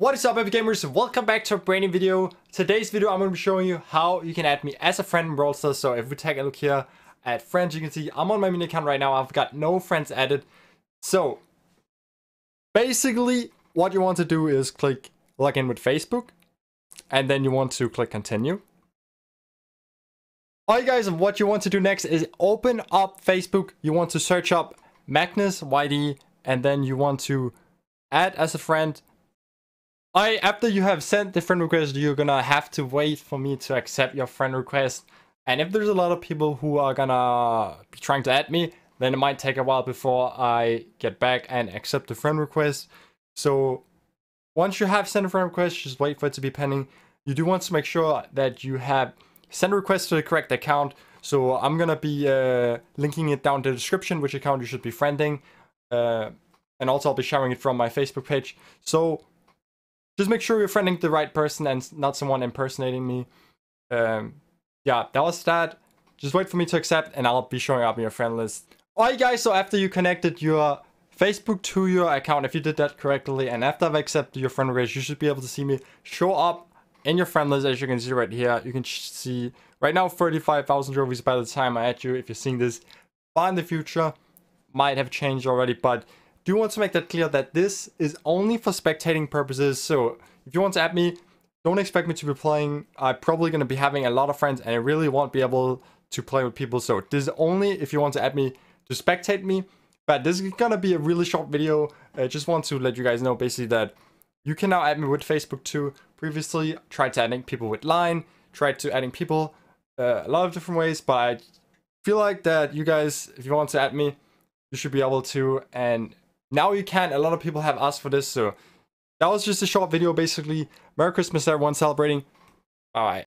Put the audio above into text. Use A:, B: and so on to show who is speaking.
A: What is up Epic Gamers? Welcome back to a brand new video. Today's video I'm going to be showing you how you can add me as a friend in Brawl Stars. So if we take a look here at friends, you can see I'm on my mini account right now. I've got no friends added. So basically what you want to do is click log in with Facebook and then you want to click continue. Alright guys, what you want to do next is open up Facebook. You want to search up Magnus Yde and then you want to add as a friend I after you have sent the friend request, you're gonna have to wait for me to accept your friend request. And if there's a lot of people who are gonna be trying to add me, then it might take a while before I get back and accept the friend request. So once you have sent a friend request, just wait for it to be pending. You do want to make sure that you have sent a request to the correct account. So I'm gonna be uh, linking it down in the description, which account you should be friending. Uh, and also I'll be sharing it from my Facebook page. So just make sure you're friending the right person and not someone impersonating me. Um, yeah, that was that. Just wait for me to accept and I'll be showing up in your friend list. Alright guys, so after you connected your Facebook to your account, if you did that correctly, and after I've accepted your friend request, you should be able to see me show up in your friend list as you can see right here. You can see right now 35,000 trophies by the time I add you. If you're seeing this far in the future, might have changed already, but do want to make that clear that this is only for spectating purposes. So if you want to add me, don't expect me to be playing. I'm probably going to be having a lot of friends and I really won't be able to play with people. So this is only if you want to add me to spectate me. But this is going to be a really short video. I just want to let you guys know basically that you can now add me with Facebook too. Previously, tried to adding people with Line, tried to adding people uh, a lot of different ways, but I feel like that you guys, if you want to add me, you should be able to. And now you can. A lot of people have asked for this, so that was just a short video basically. Merry Christmas everyone celebrating. Bye.